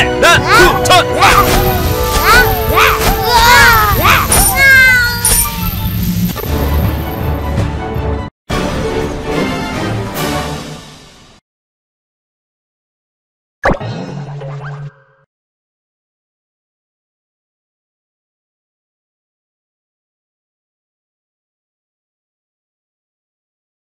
Hey,